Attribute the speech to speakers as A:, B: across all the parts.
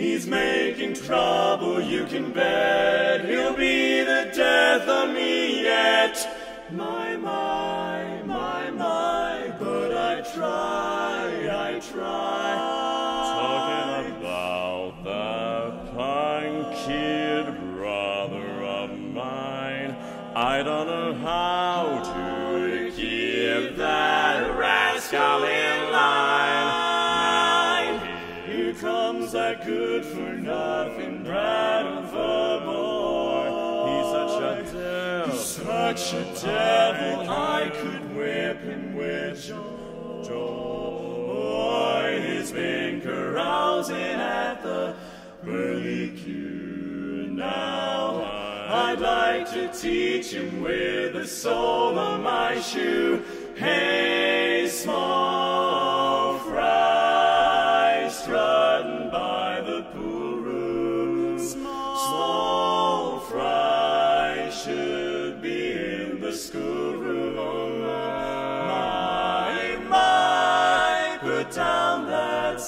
A: He's making trouble, you can bet. He'll be the death of me yet. My, my, my, my, but I try, I try.
B: Talking about that punk kid brother of mine. I don't know how to keep that rascal in line.
A: That good for nothing brat of a boy.
B: He's such a devil.
A: Such a devil, I could whip him with joy. He's been carousing at the Burley Q. Now I'd like to teach him with the sole of my shoe. Hey, small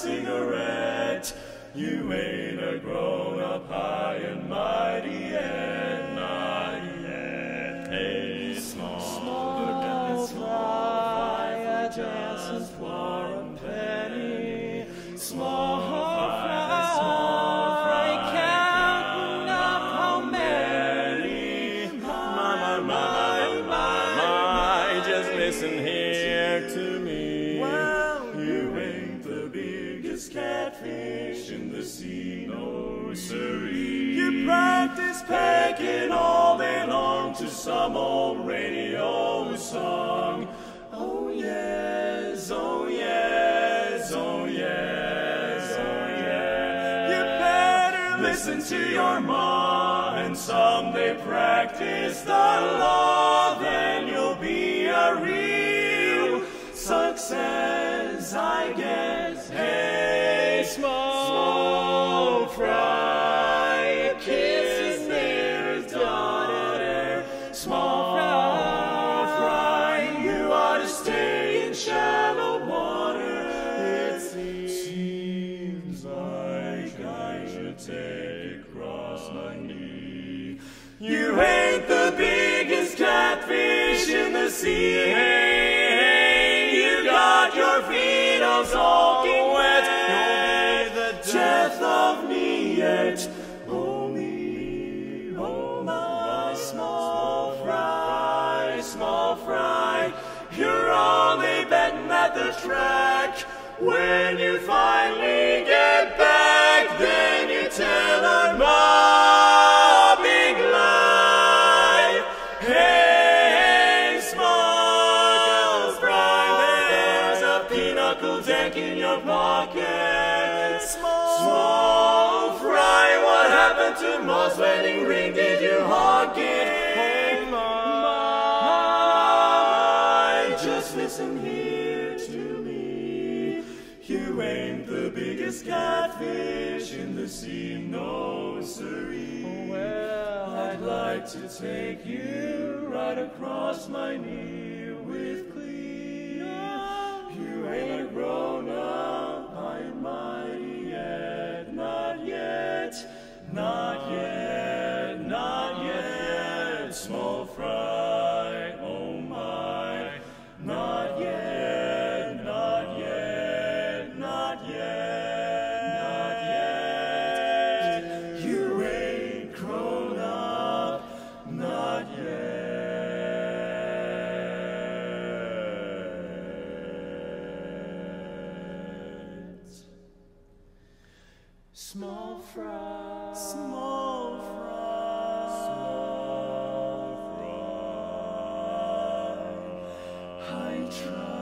A: cigarette. You ain't a grown up high and mighty yet, not yet. Hey, small, at small fry, a dances for a penny. Small fry, small fry, counting up how many.
B: My, my, my, my, my, just listen here to me.
A: Siree. You practice pecking all day long to some old radio song. Oh yes, oh yes, oh yes, oh yes. You better listen to your ma and someday practice the law, then you'll be a real success, I guess. Hey, take across my knee. You ain't the biggest catfish in the sea. You got your feet all soaking wet. You'll be the death of me yet. Oh me, oh my small fry, small fry. You're only betting at the track. When you finally get back, pinochle deck in your pocket. Small fry, what happened to Moss wedding ring? Did you hog it? Hey, my, just listen here to me. You ain't the biggest catfish in the sea, no siree. Well, I'd like to take you right across my knee. Small fry. Small fry. Small fry. I try.